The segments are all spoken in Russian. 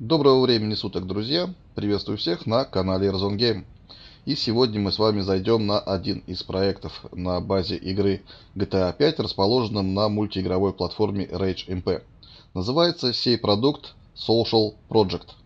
Доброго времени суток, друзья! Приветствую всех на канале Airzone Game. И сегодня мы с вами зайдем на один из проектов на базе игры GTA 5, расположенном на мультиигровой платформе Rage MP. Называется сей продукт Social Project –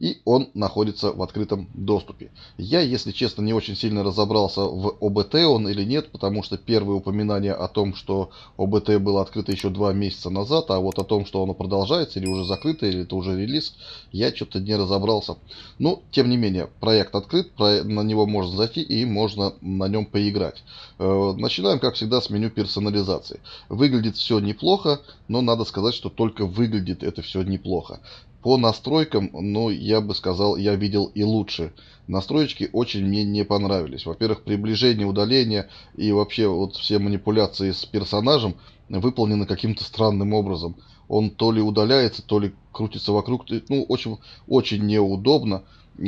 и он находится в открытом доступе. Я, если честно, не очень сильно разобрался в ОБТ он или нет, потому что первые упоминания о том, что ОБТ было открыто еще два месяца назад, а вот о том, что оно продолжается или уже закрыто, или это уже релиз, я что-то не разобрался. Но, тем не менее, проект открыт, на него можно зайти и можно на нем поиграть. Э, начинаем, как всегда, с меню персонализации. Выглядит все неплохо, но надо сказать, что только выглядит это все неплохо. По настройкам, ну, я бы сказал, я видел и лучше. Настроечки очень мне не понравились. Во-первых, приближение, удаление и вообще вот все манипуляции с персонажем выполнены каким-то странным образом. Он то ли удаляется, то ли крутится вокруг. Ну, очень, очень неудобно.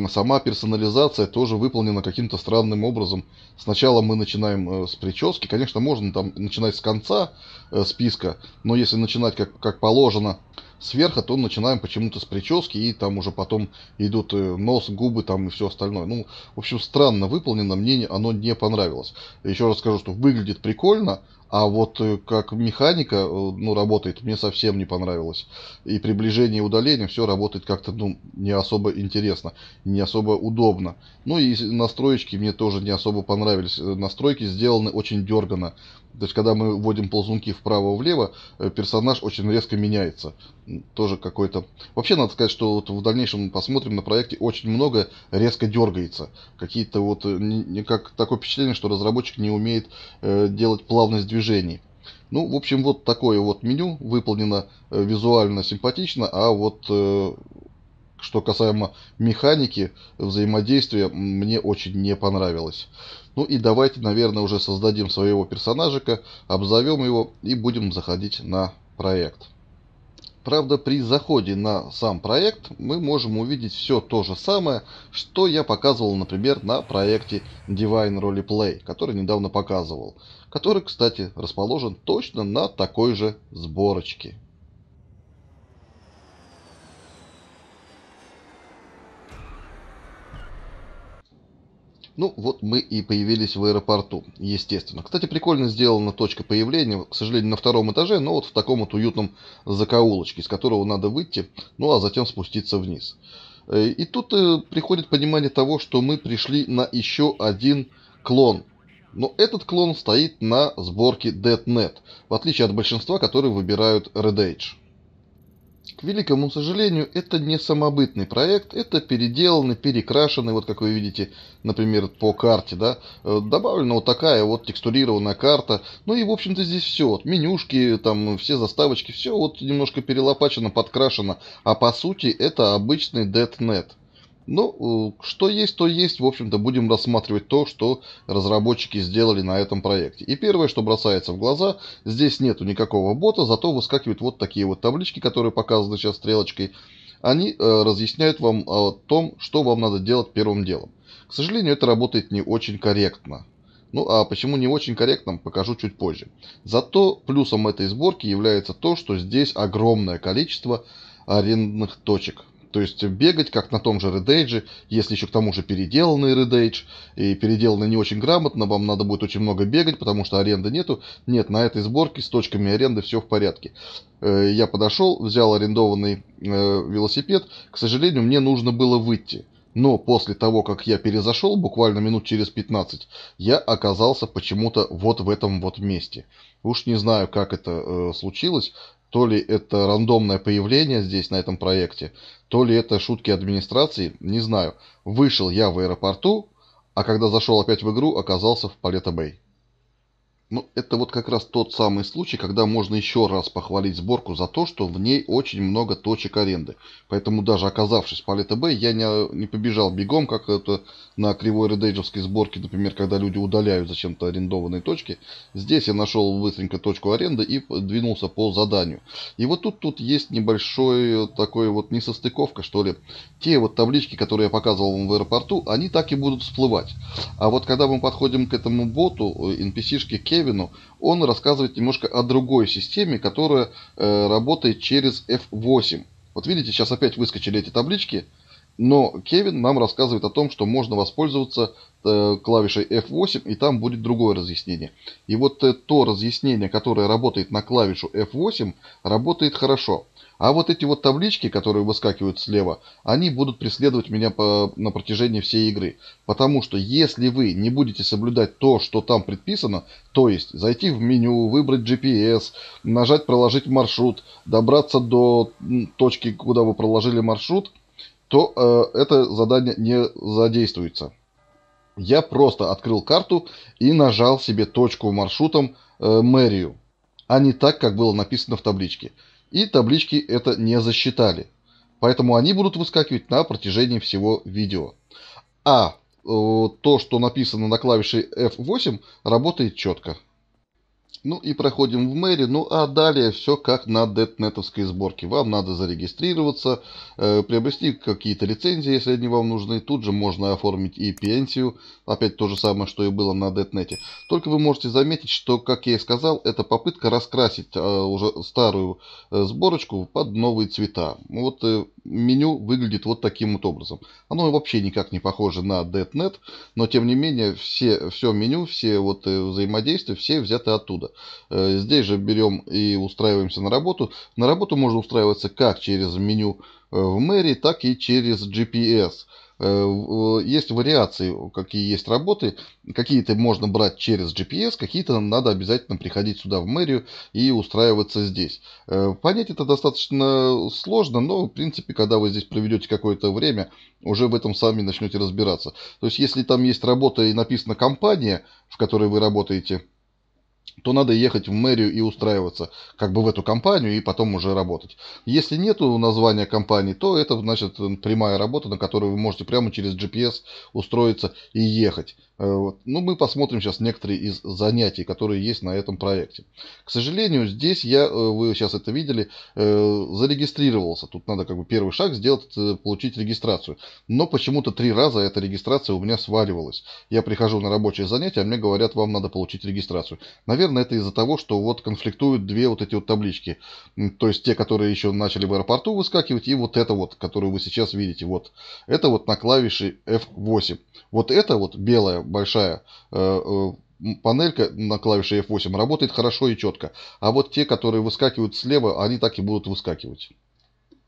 Сама персонализация тоже выполнена каким-то странным образом. Сначала мы начинаем э, с прически. Конечно, можно там начинать с конца э, списка, но если начинать как, как положено сверху, то начинаем почему-то с прически, и там уже потом идут э, нос, губы там и все остальное. Ну, в общем, странно выполнено, мне оно не понравилось. Еще раз скажу, что выглядит прикольно, а вот э, как механика, э, ну, работает, мне совсем не понравилось. И приближение и удаление, все работает как-то, ну, не особо интересно, не особо удобно. Ну и настроечки мне тоже не особо понравились. Настройки сделаны очень дерганно. То есть, когда мы вводим ползунки вправо-влево, персонаж очень резко меняется. Тоже какой-то... Вообще, надо сказать, что вот в дальнейшем посмотрим на проекте, очень много резко дергается. Какие-то вот... Не, как такое впечатление, что разработчик не умеет э, делать плавность движений. Ну, в общем, вот такое вот меню выполнено э, визуально симпатично, а вот э, что касаемо механики взаимодействия, мне очень не понравилось. Ну и давайте, наверное, уже создадим своего персонажика, обзовем его и будем заходить на проект. Правда, при заходе на сам проект мы можем увидеть все то же самое, что я показывал, например, на проекте Divine Roleplay, который недавно показывал, который, кстати, расположен точно на такой же сборочке. Ну, вот мы и появились в аэропорту, естественно. Кстати, прикольно сделана точка появления, к сожалению, на втором этаже, но вот в таком вот уютном закоулочке, с которого надо выйти, ну, а затем спуститься вниз. Э, и тут э, приходит понимание того, что мы пришли на еще один клон. Но этот клон стоит на сборке DeadNet, в отличие от большинства, которые выбирают Red Age. К великому сожалению, это не самобытный проект, это переделанный, перекрашенный, вот как вы видите, например, по карте, да, э, добавлена вот такая вот текстурированная карта, ну и, в общем-то, здесь все, вот, менюшки, там, все заставочки, все вот немножко перелопачено, подкрашено, а по сути это обычный DeadNet. Ну, э, что есть, то есть. В общем-то, будем рассматривать то, что разработчики сделали на этом проекте. И первое, что бросается в глаза, здесь нету никакого бота, зато выскакивают вот такие вот таблички, которые показаны сейчас стрелочкой. Они э, разъясняют вам о том, что вам надо делать первым делом. К сожалению, это работает не очень корректно. Ну а почему не очень корректно, покажу чуть позже. Зато плюсом этой сборки является то, что здесь огромное количество арендных точек. То есть бегать, как на том же Age, если еще к тому же переделанный Age, и переделанный не очень грамотно, вам надо будет очень много бегать, потому что аренды нету. Нет, на этой сборке с точками аренды все в порядке. Э, я подошел, взял арендованный э, велосипед. К сожалению, мне нужно было выйти. Но после того, как я перезашел, буквально минут через 15, я оказался почему-то вот в этом вот месте. Уж не знаю, как это э, случилось. То ли это рандомное появление здесь, на этом проекте, то ли это шутки администрации, не знаю. Вышел я в аэропорту, а когда зашел опять в игру, оказался в Палета Бэй. Ну, это вот как раз тот самый случай, когда можно еще раз похвалить сборку за то, что в ней очень много точек аренды. Поэтому даже оказавшись в Palette Bay, я не, не побежал бегом, как это на кривой редейджевской сборке, например, когда люди удаляют зачем-то арендованные точки. Здесь я нашел быстренько точку аренды и двинулся по заданию. И вот тут, тут есть небольшой такой вот несостыковка, что ли. Те вот таблички, которые я показывал вам в аэропорту, они так и будут всплывать. А вот когда мы подходим к этому боту, NPC-шке Кевин, Кевину, он рассказывает немножко о другой системе, которая э, работает через F8. Вот видите, сейчас опять выскочили эти таблички, но Кевин нам рассказывает о том, что можно воспользоваться э, клавишей F8, и там будет другое разъяснение. И вот э, то разъяснение, которое работает на клавишу F8, работает хорошо. А вот эти вот таблички, которые выскакивают слева, они будут преследовать меня по, на протяжении всей игры. Потому что если вы не будете соблюдать то, что там предписано, то есть зайти в меню, выбрать GPS, нажать проложить маршрут, добраться до точки, куда вы проложили маршрут, то э, это задание не задействуется. Я просто открыл карту и нажал себе точку маршрутом э, мэрию, а не так, как было написано в табличке и таблички это не засчитали. Поэтому они будут выскакивать на протяжении всего видео. А э, то, что написано на клавише F8, работает четко. Ну и проходим в мэри. Ну а далее все как на детнетовской сборке. Вам надо зарегистрироваться, э, приобрести какие-то лицензии, если они вам нужны. Тут же можно оформить и пенсию. Опять то же самое, что и было на детнете. Только вы можете заметить, что, как я и сказал, это попытка раскрасить э, уже старую э, сборочку под новые цвета. Вот э, меню выглядит вот таким вот образом. Оно вообще никак не похоже на DetNet, но тем не менее все, все меню, все вот э, взаимодействия, все взяты оттуда. Э, здесь же берем и устраиваемся на работу. На работу можно устраиваться как через меню э, в мэрии, так и через GPS. Э, есть вариации, какие есть работы. Какие-то можно брать через GPS, какие-то надо обязательно приходить сюда в мэрию и устраиваться здесь. Понять это достаточно сложно, но в принципе, когда вы здесь проведете какое-то время, уже в этом сами начнете разбираться. То есть, если там есть работа и написано компания, в которой вы работаете, то надо ехать в мэрию и устраиваться как бы в эту компанию и потом уже работать. Если нету названия компании, то это значит прямая работа, на которую вы можете прямо через GPS устроиться и ехать. Э, вот. Ну, мы посмотрим сейчас некоторые из занятий, которые есть на этом проекте. К сожалению, здесь я, э, вы сейчас это видели, э, зарегистрировался. Тут надо как бы первый шаг сделать, получить регистрацию. Но почему-то три раза эта регистрация у меня сваливалась. Я прихожу на рабочее занятие, а мне говорят, вам надо получить регистрацию. Наверное, это из-за того, что вот конфликтуют две вот эти вот таблички. То есть те, которые еще начали в аэропорту выскакивать, и вот это вот, которую вы сейчас видите. Вот. Это вот на клавише F8. Вот это вот белая большая э, э, панелька на клавише F8 работает хорошо и четко. А вот те, которые выскакивают слева, они так и будут выскакивать.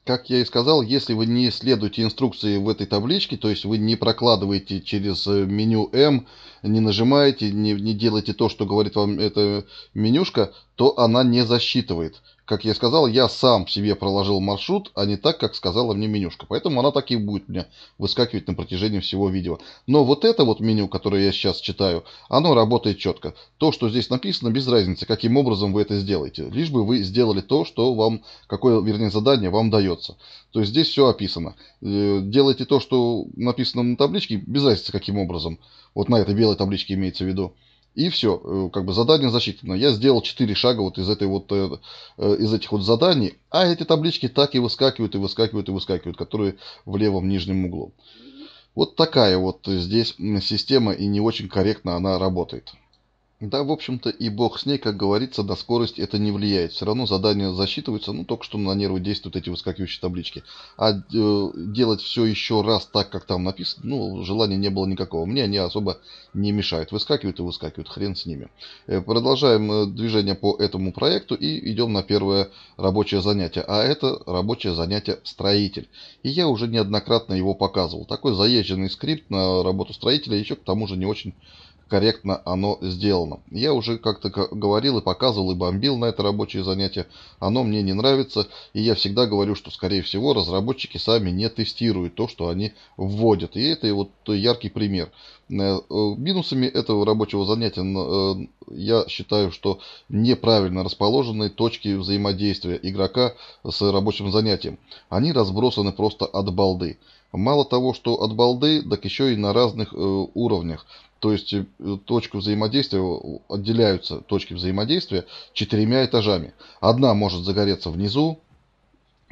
Как я и сказал, если вы не следуете инструкции в этой табличке, то есть вы не прокладываете через э, меню M, не нажимаете, не, не делаете то, что говорит вам эта менюшка, то она не засчитывает. Как я сказал, я сам себе проложил маршрут, а не так, как сказала мне менюшка. Поэтому она так и будет мне выскакивать на протяжении всего видео. Но вот это вот меню, которое я сейчас читаю, оно работает четко. То, что здесь написано, без разницы, каким образом вы это сделаете. Лишь бы вы сделали то, что вам, какое, вернее, задание вам дается. То есть здесь все описано. Э, делайте то, что написано на табличке, без разницы, каким образом. Вот на этой белой табличке имеется в виду. И все, э, как бы задание засчитано. Я сделал 4 шага вот из, этой вот, э, э, из этих вот заданий, а эти таблички так и выскакивают, и выскакивают, и выскакивают, которые в левом нижнем углу. Вот такая вот здесь система, и не очень корректно она работает. Да, в общем-то, и бог с ней, как говорится, на скорость это не влияет. Все равно задания засчитываются, ну, только что на нервы действуют эти выскакивающие таблички. А э, делать все еще раз так, как там написано, ну, желания не было никакого. Мне они особо не мешают. Выскакивают и выскакивают, хрен с ними. Э, продолжаем э, движение по этому проекту и идем на первое рабочее занятие. А это рабочее занятие строитель. И я уже неоднократно его показывал. Такой заезженный скрипт на работу строителя, еще к тому же не очень корректно оно сделано. Я уже как-то говорил и показывал, и бомбил на это рабочее занятие. Оно мне не нравится, и я всегда говорю, что, скорее всего, разработчики сами не тестируют то, что они вводят. И это вот яркий пример. Э, минусами этого рабочего занятия э, я считаю, что неправильно расположенные точки взаимодействия игрока с рабочим занятием. Они разбросаны просто от балды. Мало того, что от балды, так еще и на разных э, уровнях. То есть э, точку взаимодействия, отделяются точки взаимодействия четырьмя этажами. Одна может загореться внизу,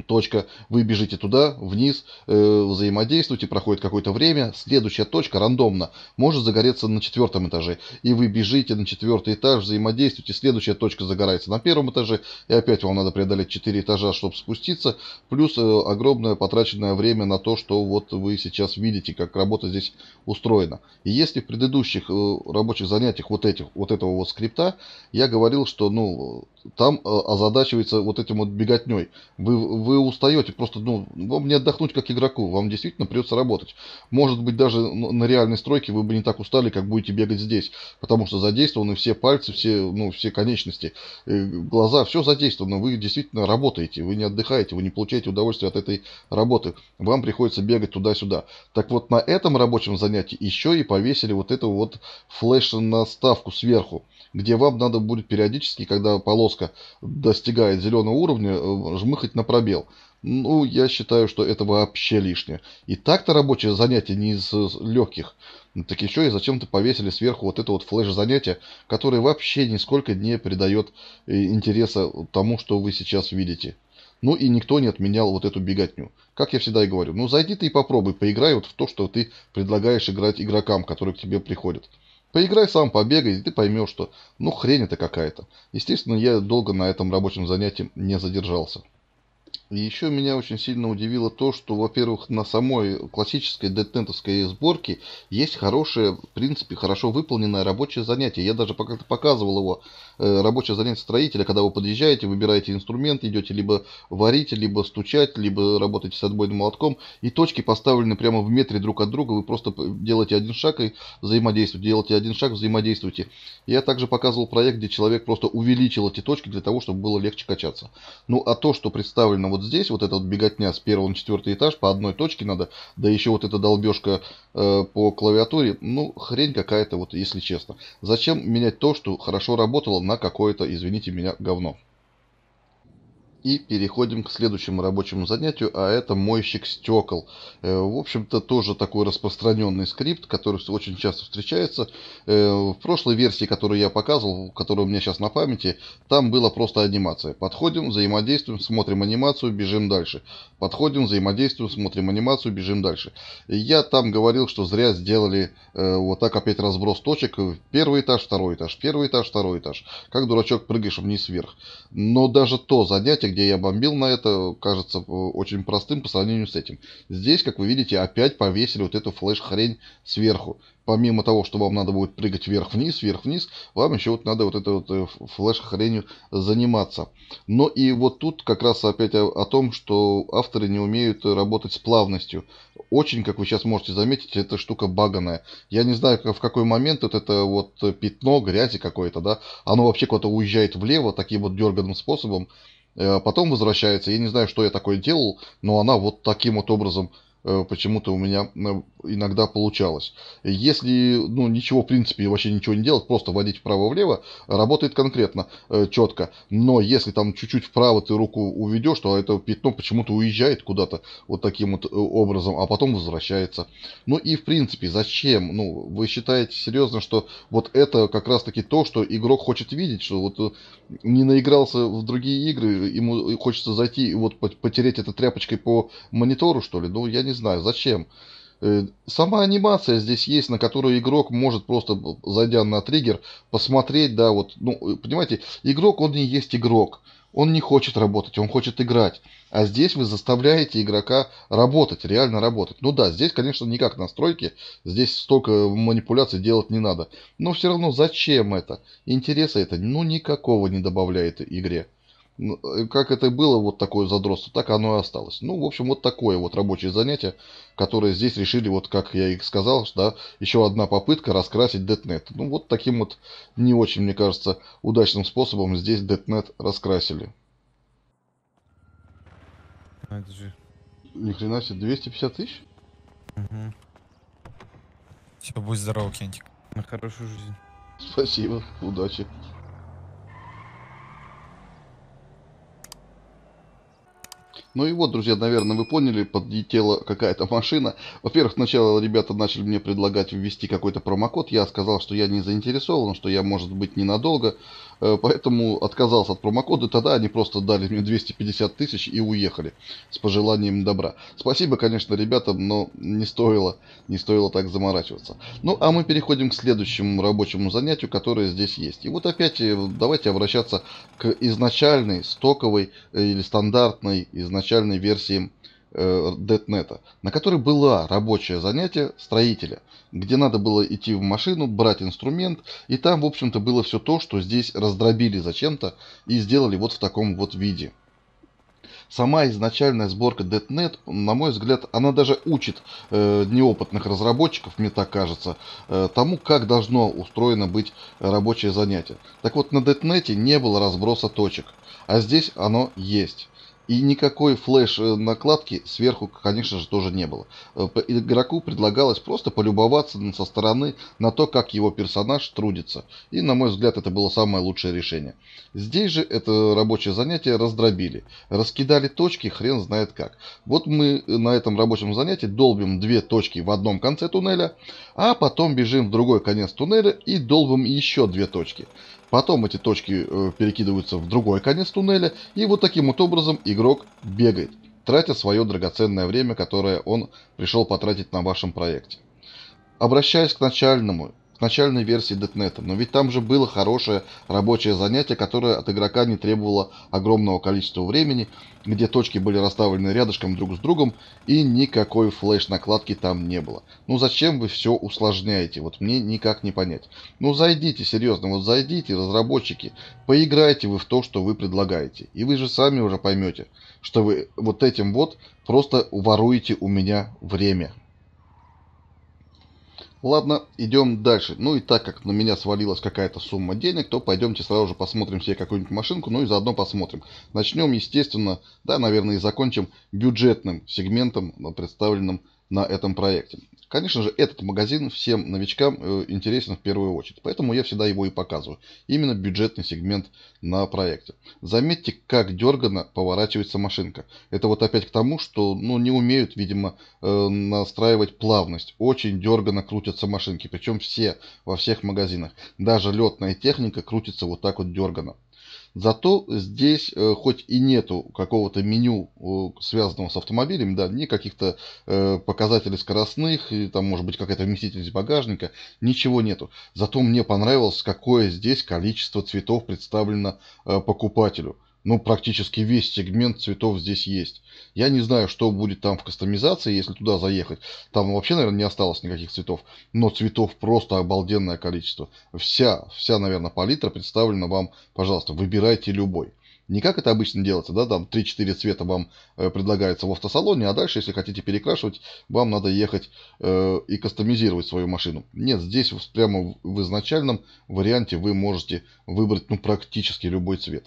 точка, вы бежите туда, вниз, э, взаимодействуете, проходит какое-то время, следующая точка рандомно может загореться на четвертом этаже, и вы бежите на четвертый этаж, взаимодействуете, следующая точка загорается на первом этаже, и опять вам надо преодолеть 4 этажа, чтобы спуститься, плюс э, огромное потраченное время на то, что вот вы сейчас видите, как работа здесь устроена. И если в предыдущих э, рабочих занятиях вот этих, вот этого вот скрипта, я говорил, что, ну, там э, озадачивается вот этим вот беготней. Вы, вы устаете, просто, ну, вам не отдохнуть как игроку, вам действительно придется работать. Может быть, даже на реальной стройке вы бы не так устали, как будете бегать здесь, потому что задействованы все пальцы, все, ну, все конечности, э, глаза, все задействовано, вы действительно работаете, вы не отдыхаете, вы не получаете удовольствие от этой работы, вам приходится бегать туда-сюда. Так вот, на этом рабочем занятии еще и повесили вот эту вот флеш-наставку сверху где вам надо будет периодически, когда полоска достигает зеленого уровня, э, жмыхать на пробел. Ну, я считаю, что это вообще лишнее. И так-то рабочее занятие не из легких. Так еще и зачем-то повесили сверху вот это вот флеш-занятие, которое вообще нисколько не придает э, интереса тому, что вы сейчас видите. Ну и никто не отменял вот эту беготню. Как я всегда и говорю, ну зайди ты и попробуй, поиграй вот в то, что ты предлагаешь играть игрокам, которые к тебе приходят. Поиграй сам, побегай, и ты поймешь, что ну хрень это какая-то. Естественно, я долго на этом рабочем занятии не задержался. И еще меня очень сильно удивило то, что, во-первых, на самой классической детнетовской сборке есть хорошее, в принципе, хорошо выполненное рабочее занятие. Я даже как-то показывал его, э, рабочее занятие строителя, когда вы подъезжаете, выбираете инструмент, идете либо варить, либо стучать, либо работаете с отбойным молотком, и точки поставлены прямо в метре друг от друга, вы просто делаете один шаг и взаимодействуете, делаете один шаг, взаимодействуете. Я также показывал проект, где человек просто увеличил эти точки для того, чтобы было легче качаться. Ну, а то, что представлено вот здесь, вот эта вот беготня с первого на четвертый этаж, по одной точке надо, да еще вот эта долбежка э, по клавиатуре, ну, хрень какая-то, вот если честно. Зачем менять то, что хорошо работало на какое-то, извините меня, говно? И переходим к следующему рабочему занятию, а это мойщик стекол. Э, в общем-то, тоже такой распространенный скрипт, который очень часто встречается. Э, в прошлой версии, которую я показывал, которая у меня сейчас на памяти, там была просто анимация. Подходим, взаимодействуем, смотрим анимацию, бежим дальше. Подходим, взаимодействуем, смотрим анимацию, бежим дальше. Я там говорил, что зря сделали э, вот так опять разброс точек. Первый этаж, второй этаж, первый этаж, второй этаж. Как дурачок прыгаешь вниз-вверх. Но даже то занятие, где я бомбил на это, кажется э, очень простым по сравнению с этим. Здесь, как вы видите, опять повесили вот эту флеш-хрень сверху. Помимо того, что вам надо будет прыгать вверх-вниз, вверх-вниз, вам еще вот надо вот этой вот э, флеш-хренью заниматься. Но и вот тут как раз опять о, о том, что авторы не умеют работать с плавностью. Очень, как вы сейчас можете заметить, эта штука баганая. Я не знаю, в какой момент вот это вот пятно грязи какое-то, да, оно вообще куда-то уезжает влево таким вот дерганным способом. Э, потом возвращается. Я не знаю, что я такое делал, но она вот таким вот образом Э, почему-то у меня э, иногда получалось. Если, ну, ничего, в принципе, вообще ничего не делать, просто водить вправо-влево, работает конкретно, э, четко. Но если там чуть-чуть вправо ты руку уведешь, то это пятно почему-то уезжает куда-то вот таким вот образом, а потом возвращается. Ну и, в принципе, зачем? Ну, вы считаете серьезно, что вот это как раз-таки то, что игрок хочет видеть, что вот не наигрался в другие игры, ему хочется зайти и вот потереть это тряпочкой по монитору, что ли? Ну, я не знаю, зачем. Э, сама анимация здесь есть, на которую игрок может просто, зайдя на триггер, посмотреть, да, вот, ну, понимаете, игрок, он не есть игрок. Он не хочет работать, он хочет играть. А здесь вы заставляете игрока работать, реально работать. Ну да, здесь, конечно, не как настройки. Здесь столько манипуляций делать не надо. Но все равно зачем это? Интереса это ну никакого не добавляет игре. Ну, э, как это было, вот такое задротство, так оно и осталось. Ну, в общем, вот такое вот рабочее занятие, которое здесь решили, вот как я и сказал, да, еще одна попытка раскрасить DetNet. Ну, вот таким вот не очень, мне кажется, удачным способом здесь DetNet раскрасили. А, это же... Ни хрена себе, 250 тысяч? Угу. Все, будь здоров, Кентик. На хорошую жизнь. Спасибо, удачи. Ну и вот, друзья, наверное, вы поняли, подлетела какая-то машина. Во-первых, сначала ребята начали мне предлагать ввести какой-то промокод. Я сказал, что я не заинтересован, что я, может быть, ненадолго. Э, поэтому отказался от промокода. Тогда они просто дали мне 250 тысяч и уехали с пожеланием добра. Спасибо, конечно, ребятам, но не стоило, не стоило так заморачиваться. Ну, а мы переходим к следующему рабочему занятию, которое здесь есть. И вот опять э, давайте обращаться к изначальной, стоковой э, или стандартной изначальной версии DetNet, на которой было рабочее занятие строителя, где надо было идти в машину, брать инструмент, и там, в общем-то, было все то, что здесь раздробили зачем-то и сделали вот в таком вот виде. Сама изначальная сборка DetNet, на мой взгляд, она даже учит э, неопытных разработчиков, мне так кажется, э, тому, как должно устроено быть рабочее занятие. Так вот, на DetNet не было разброса точек, а здесь оно есть. И никакой флеш-накладки сверху, конечно же, тоже не было. Э, игроку предлагалось просто полюбоваться со стороны на то, как его персонаж трудится. И, на мой взгляд, это было самое лучшее решение. Здесь же это рабочее занятие раздробили. Раскидали точки, хрен знает как. Вот мы на этом рабочем занятии долбим две точки в одном конце туннеля, а потом бежим в другой конец туннеля и долбим еще две точки. Потом эти точки э, перекидываются в другой конец туннеля, и вот таким вот образом игрок бегает, тратя свое драгоценное время, которое он пришел потратить на вашем проекте. Обращаясь к начальному начальной версии .NET. Но ведь там же было хорошее рабочее занятие, которое от игрока не требовало огромного количества времени, где точки были расставлены рядышком друг с другом, и никакой флеш-накладки там не было. Ну зачем вы все усложняете? Вот мне никак не понять. Ну зайдите, серьезно, вот зайдите, разработчики, поиграйте вы в то, что вы предлагаете. И вы же сами уже поймете, что вы вот этим вот просто воруете у меня время. Ладно, идем дальше. Ну и так как на меня свалилась какая-то сумма денег, то пойдемте сразу же посмотрим себе какую-нибудь машинку, ну и заодно посмотрим. Начнем, естественно, да, наверное, и закончим бюджетным сегментом, представленным на этом проекте. Конечно же, этот магазин всем новичкам э, интересен в первую очередь, поэтому я всегда его и показываю. Именно бюджетный сегмент на проекте. Заметьте, как дергано поворачивается машинка. Это вот опять к тому, что ну, не умеют, видимо, э, настраивать плавность. Очень дергано крутятся машинки, причем все, во всех магазинах. Даже летная техника крутится вот так вот дергано. Зато здесь э, хоть и нету какого-то меню, э, связанного с автомобилем, да, ни каких-то э, показателей скоростных, и там может быть какая-то вместительность багажника, ничего нету. Зато мне понравилось, какое здесь количество цветов представлено покупателю ну, практически весь сегмент цветов здесь есть. Я не знаю, что будет там в кастомизации, если туда заехать. Там вообще, наверное, не осталось никаких цветов. Но цветов просто обалденное количество. Вся, вся, наверное, палитра представлена вам. Пожалуйста, выбирайте любой. Не как это обычно делается, да, там 3-4 цвета вам э, предлагается в автосалоне, а дальше, если хотите перекрашивать, вам надо ехать э, и кастомизировать свою машину. Нет, здесь прямо в изначальном варианте вы можете выбрать ну, практически любой цвет.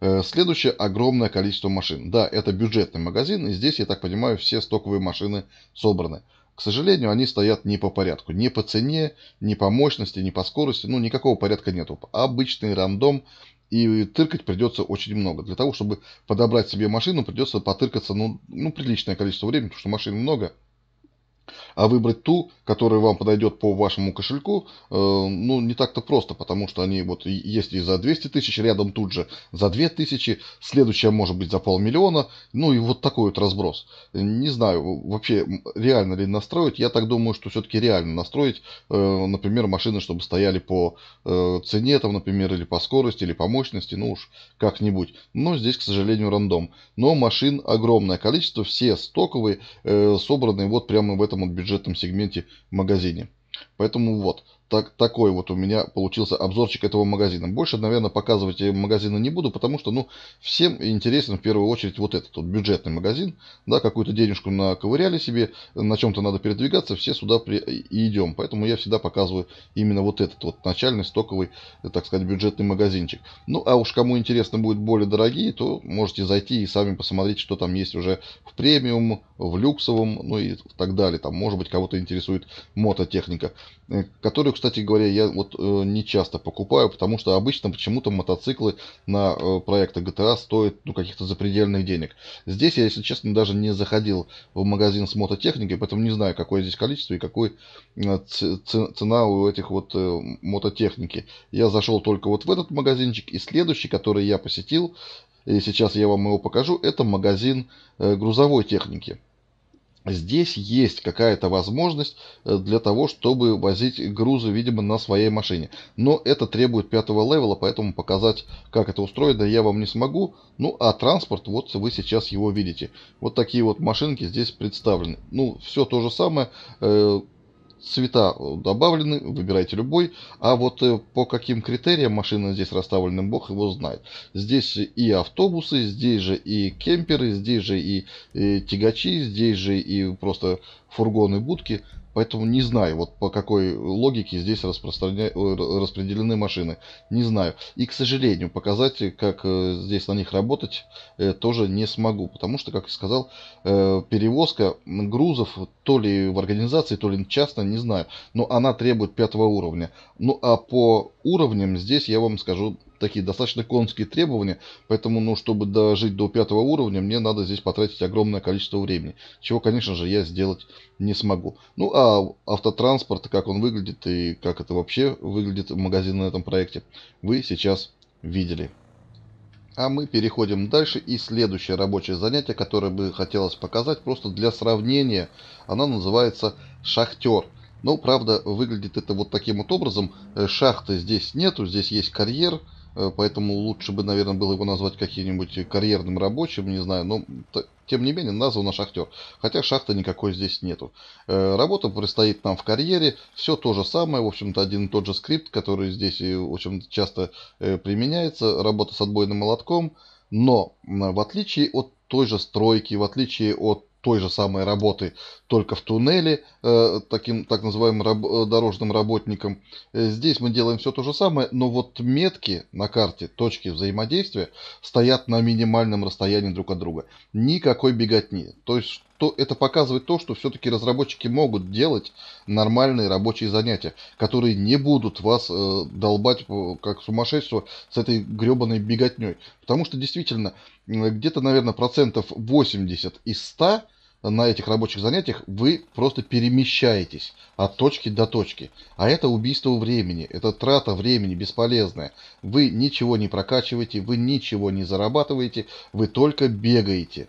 Э, следующее огромное количество машин. Да, это бюджетный магазин, и здесь, я так понимаю, все стоковые машины собраны. К сожалению, они стоят не по порядку. Ни по цене, ни по мощности, ни по скорости. Ну, никакого порядка нету. Обычный рандом. И тыркать придется очень много. Для того, чтобы подобрать себе машину, придется потыркаться ну, ну, приличное количество времени, потому что машин много. А выбрать ту, которая вам подойдет по вашему кошельку, э, ну, не так-то просто, потому что они вот, если за 200 тысяч, рядом тут же за 2000, следующая может быть за полмиллиона, ну и вот такой вот разброс. Не знаю, вообще реально ли настроить, я так думаю, что все-таки реально настроить, э, например, машины, чтобы стояли по э, цене, там, например, или по скорости, или по мощности, ну уж как-нибудь. Но здесь, к сожалению, рандом. Но машин огромное количество, все стоковые, собранные вот прямо в этом вот бюджетном сегменте магазине. Поэтому вот, так, такой вот у меня получился обзорчик этого магазина. Больше, наверное, показывать магазины не буду, потому что, ну, всем интересен в первую очередь вот этот вот бюджетный магазин. Да, какую-то денежку наковыряли себе, на чем-то надо передвигаться, все сюда при... и идем. Поэтому я всегда показываю именно вот этот вот начальный стоковый, так сказать, бюджетный магазинчик. Ну, а уж кому интересно будет более дорогие, то можете зайти и сами посмотреть, что там есть уже в премиум, в люксовом, ну и так далее. Там, может быть, кого-то интересует мототехника, э, который кстати говоря, я вот э, не часто покупаю, потому что обычно почему-то мотоциклы на э, проекты GTA стоят ну, каких-то запредельных денег. Здесь я, если честно, даже не заходил в магазин с мототехникой, поэтому не знаю, какое здесь количество и какой э, цена у этих вот э, мототехники. Я зашел только вот в этот магазинчик, и следующий, который я посетил, и сейчас я вам его покажу, это магазин э, грузовой техники здесь есть какая-то возможность э, для того, чтобы возить грузы, видимо, на своей машине. Но это требует пятого левела, поэтому показать, как это устроено, я вам не смогу. Ну, а транспорт, вот вы сейчас его видите. Вот такие вот машинки здесь представлены. Ну, все то же самое. Э, цвета добавлены, выбирайте любой. А вот э, по каким критериям машины здесь расставлены, бог его знает. Здесь и автобусы, здесь же и кемперы, здесь же и, и тягачи, здесь же и просто фургоны, будки. Поэтому не знаю, вот по какой логике здесь распространя... распределены машины. Не знаю. И, к сожалению, показать, как э, здесь на них работать, э, тоже не смогу. Потому что, как я сказал, э, перевозка грузов то ли в организации, то ли частно, не знаю. Но она требует пятого уровня. Ну, а по уровням здесь я вам скажу такие достаточно конские требования, поэтому, ну, чтобы дожить до пятого уровня, мне надо здесь потратить огромное количество времени, чего, конечно же, я сделать не смогу. Ну, а автотранспорт, как он выглядит и как это вообще выглядит магазин на этом проекте, вы сейчас видели. А мы переходим дальше. И следующее рабочее занятие, которое бы хотелось показать, просто для сравнения, она называется «Шахтер». Ну, правда, выглядит это вот таким вот образом. Э, шахты здесь нету, здесь есть карьер, поэтому лучше бы, наверное, было его назвать каким-нибудь карьерным рабочим, не знаю, но тем не менее названо шахтер. Хотя шахты никакой здесь нету. Э, работа предстоит нам в карьере, все то же самое, в общем-то один и тот же скрипт, который здесь в общем часто э, применяется, работа с отбойным молотком, но в отличие от той же стройки, в отличие от той же самой работы, только в туннеле, э, таким так называемым раб, э, дорожным работником. Э, здесь мы делаем все то же самое, но вот метки на карте, точки взаимодействия, стоят на минимальном расстоянии друг от друга. Никакой беготни. То есть то это показывает то, что все-таки разработчики могут делать нормальные рабочие занятия, которые не будут вас э, долбать как сумасшедшего с этой гребаной беготней. Потому что действительно, где-то, наверное, процентов 80 из 100 на этих рабочих занятиях вы просто перемещаетесь от точки до точки. А это убийство времени, это трата времени бесполезная. Вы ничего не прокачиваете, вы ничего не зарабатываете, вы только бегаете.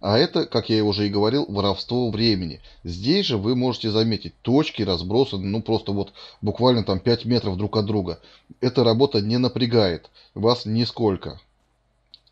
А это, как я уже и говорил, воровство времени. Здесь же вы можете заметить, точки разбросаны, ну просто вот буквально там 5 метров друг от друга. Эта работа не напрягает вас нисколько.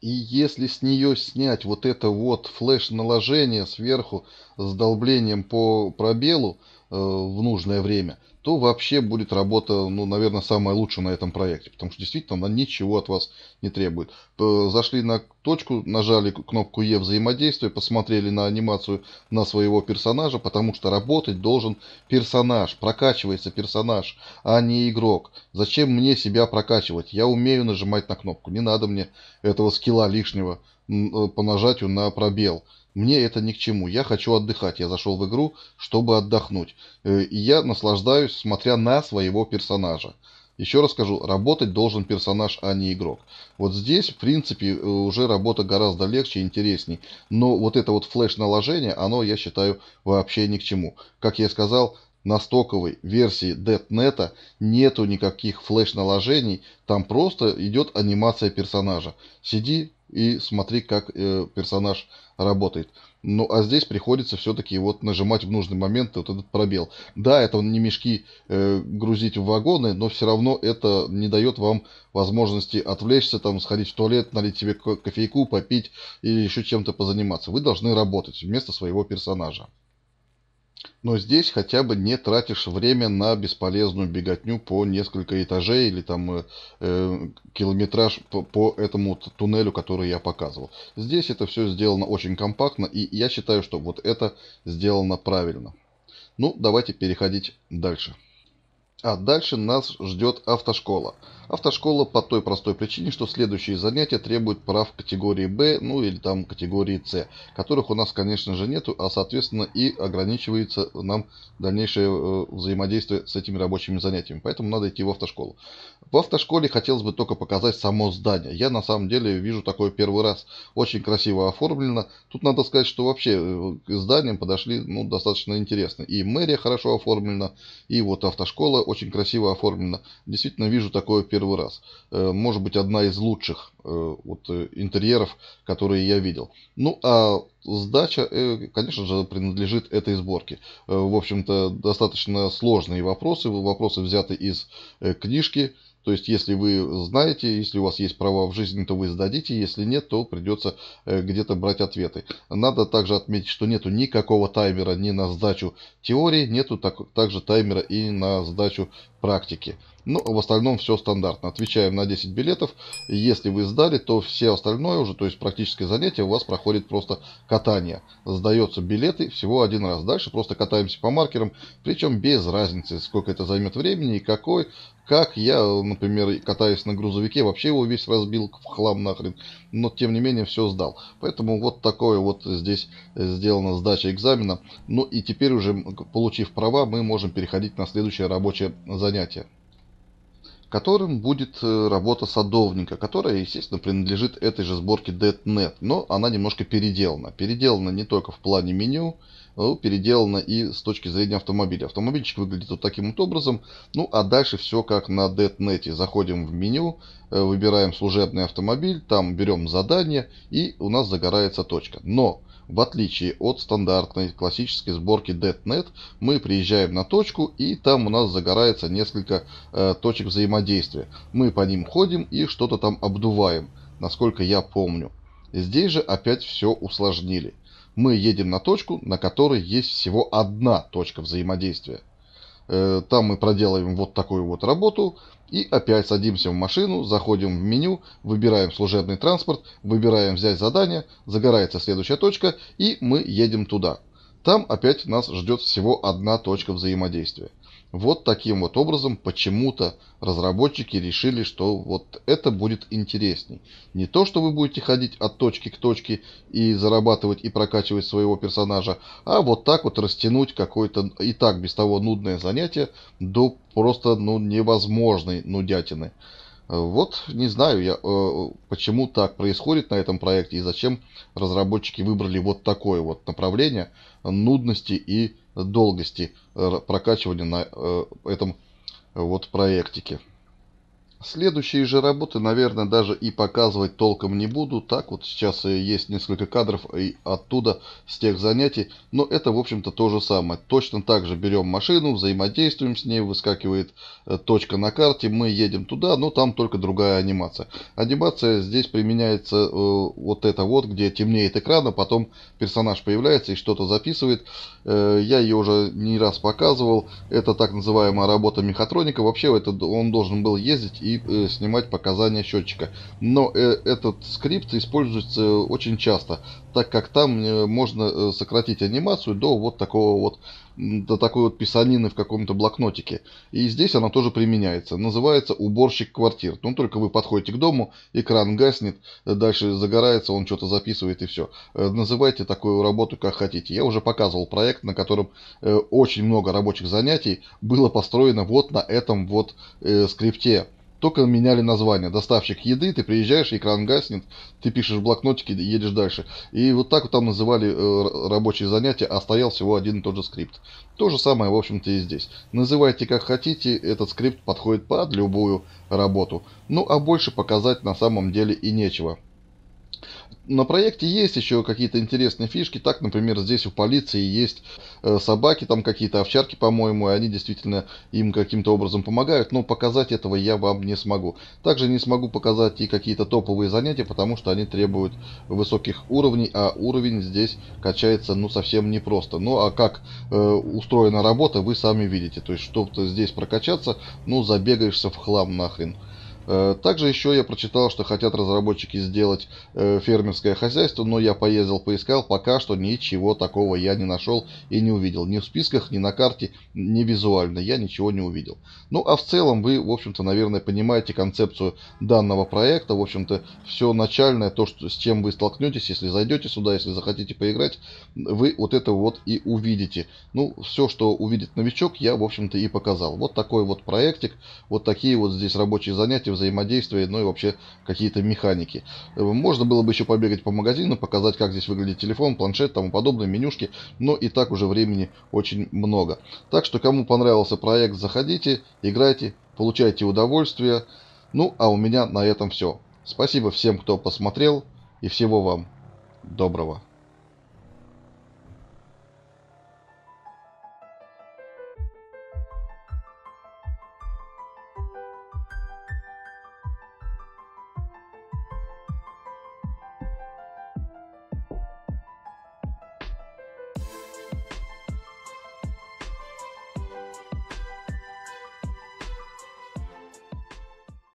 И если с нее снять вот это вот флеш-наложение сверху с долблением по пробелу в нужное время, то вообще будет работа, ну, наверное, самая лучшая на этом проекте. Потому что действительно она ничего от вас не требует. Зашли на точку, нажали кнопку Е взаимодействия, посмотрели на анимацию на своего персонажа, потому что работать должен персонаж, прокачивается персонаж, а не игрок. Зачем мне себя прокачивать? Я умею нажимать на кнопку, не надо мне этого скилла лишнего э, по нажатию на пробел. Мне это ни к чему. Я хочу отдыхать. Я зашел в игру, чтобы отдохнуть. Э, и я наслаждаюсь, смотря на своего персонажа. Еще раз скажу, работать должен персонаж, а не игрок. Вот здесь, в принципе, э, уже работа гораздо легче и интересней. Но вот это вот флеш-наложение, оно, я считаю, вообще ни к чему. Как я сказал, на стоковой версии DeadNet нету никаких флеш-наложений. Там просто идет анимация персонажа. Сиди, и смотри, как э, персонаж работает. Ну, а здесь приходится все-таки вот нажимать в нужный момент вот этот пробел. Да, это не мешки э, грузить в вагоны, но все равно это не дает вам возможности отвлечься, там, сходить в туалет, налить себе кофейку, попить или еще чем-то позаниматься. Вы должны работать вместо своего персонажа. Но здесь хотя бы не тратишь время на бесполезную беготню по несколько этажей или там э, э, километраж по, по этому туннелю, который я показывал. Здесь это все сделано очень компактно, и я считаю, что вот это сделано правильно. Ну, давайте переходить дальше. А дальше нас ждет автошкола. Автошкола по той простой причине, что следующие занятия требуют прав категории Б, ну или там категории С, которых у нас, конечно же, нету, а соответственно и ограничивается нам дальнейшее э, взаимодействие с этими рабочими занятиями. Поэтому надо идти в автошколу. В автошколе хотелось бы только показать само здание. Я на самом деле вижу такое первый раз. Очень красиво оформлено. Тут надо сказать, что вообще э, к зданиям подошли ну, достаточно интересно. И мэрия хорошо оформлена, и вот автошкола очень красиво оформлена. Действительно вижу такое первый раз. Э, может быть, одна из лучших э, вот, интерьеров, которые я видел. Ну, а сдача, конечно же, принадлежит этой сборке. В общем-то, достаточно сложные вопросы. Вопросы взяты из книжки то есть, если вы знаете, если у вас есть права в жизни, то вы сдадите, если нет, то придется э, где-то брать ответы. Надо также отметить, что нету никакого таймера ни на сдачу теории, нету так, также таймера и на сдачу практики. Ну, в остальном все стандартно. Отвечаем на 10 билетов. Если вы сдали, то все остальное уже, то есть практическое занятие, у вас проходит просто катание. Сдаются билеты всего один раз. Дальше просто катаемся по маркерам, причем без разницы, сколько это займет времени и какой. Как я, например, катаясь на грузовике, вообще его весь разбил в хлам нахрен, но тем не менее все сдал. Поэтому вот такое вот здесь сделана сдача экзамена. Ну и теперь уже, получив права, мы можем переходить на следующее рабочее занятие которым будет э, работа садовника, которая, естественно, принадлежит этой же сборке DeadNet, но она немножко переделана. Переделана не только в плане меню, но переделана и с точки зрения автомобиля. Автомобильчик выглядит вот таким вот образом, ну а дальше все как на DeadNet. Заходим в меню, э, выбираем служебный автомобиль, там берем задание и у нас загорается точка. Но в отличие от стандартной классической сборки DeadNet, мы приезжаем на точку и там у нас загорается несколько э, точек взаимодействия. Мы по ним ходим и что-то там обдуваем, насколько я помню. Здесь же опять все усложнили. Мы едем на точку, на которой есть всего одна точка взаимодействия. Э, там мы проделаем вот такую вот работу. И опять садимся в машину, заходим в меню, выбираем служебный транспорт, выбираем взять задание, загорается следующая точка и мы едем туда. Там опять нас ждет всего одна точка взаимодействия. Вот таким вот образом почему-то разработчики решили, что вот это будет интересней. Не то, что вы будете ходить от точки к точке и зарабатывать и прокачивать своего персонажа, а вот так вот растянуть какое-то и так без того нудное занятие до просто ну, невозможной нудятины. Вот не знаю я, э, почему так происходит на этом проекте и зачем разработчики выбрали вот такое вот направление нудности и долгости э, прокачивания на э, этом вот проектике. Следующие же работы, наверное, даже и показывать толком не буду. Так вот сейчас есть несколько кадров и оттуда, с тех занятий. Но это, в общем-то, то же самое. Точно так же берем машину, взаимодействуем с ней, выскакивает э, точка на карте, мы едем туда, но там только другая анимация. Анимация здесь применяется э, вот это вот, где темнеет экран, а потом персонаж появляется и что-то записывает. Э, я ее уже не раз показывал. Это так называемая работа мехатроника. Вообще это он должен был ездить и э, снимать показания счетчика. Но э, этот скрипт используется очень часто, так как там э, можно э, сократить анимацию до вот такого вот до такой вот писанины в каком-то блокнотике. И здесь она тоже применяется. Называется уборщик квартир. Ну, только вы подходите к дому, экран гаснет, дальше загорается, он что-то записывает и все. Э, называйте такую работу как хотите. Я уже показывал проект, на котором очень много рабочих занятий было построено вот на этом вот скрипте только меняли название. Доставщик еды, ты приезжаешь, экран гаснет, ты пишешь в блокнотике и едешь дальше. И вот так вот там называли э, рабочие занятия, а стоял всего один и тот же скрипт. То же самое, в общем-то, и здесь. Называйте как хотите, этот скрипт подходит под любую работу. Ну, а больше показать на самом деле и нечего на проекте есть еще какие-то интересные фишки. Так, например, здесь у полиции есть э, собаки, там какие-то овчарки, по-моему, и они действительно им каким-то образом помогают. Но показать этого я вам не смогу. Также не смогу показать и какие-то топовые занятия, потому что они требуют высоких уровней, а уровень здесь качается ну совсем непросто. Ну а как э, устроена работа, вы сами видите. То есть, чтобы здесь прокачаться, ну забегаешься в хлам нахрен. Э, также еще я прочитал, что хотят разработчики сделать э, фермерское хозяйство, но я поездил, поискал, пока что ничего такого я не нашел и не увидел. Ни в списках, ни на карте, ни визуально я ничего не увидел. Ну а в целом вы, в общем-то, наверное, понимаете концепцию данного проекта. В общем-то, все начальное, то, что, с чем вы столкнетесь, если зайдете сюда, если захотите поиграть, вы вот это вот и увидите. Ну, все, что увидит новичок, я, в общем-то, и показал. Вот такой вот проектик, вот такие вот здесь рабочие занятия, взаимодействие, ну и вообще какие-то механики. Э, можно было бы еще побегать по магазину, показать, как здесь выглядит телефон, планшет, тому подобное, менюшки, но и так уже времени очень много. Так что, кому понравился проект, заходите, играйте, получайте удовольствие. Ну, а у меня на этом все. Спасибо всем, кто посмотрел, и всего вам доброго.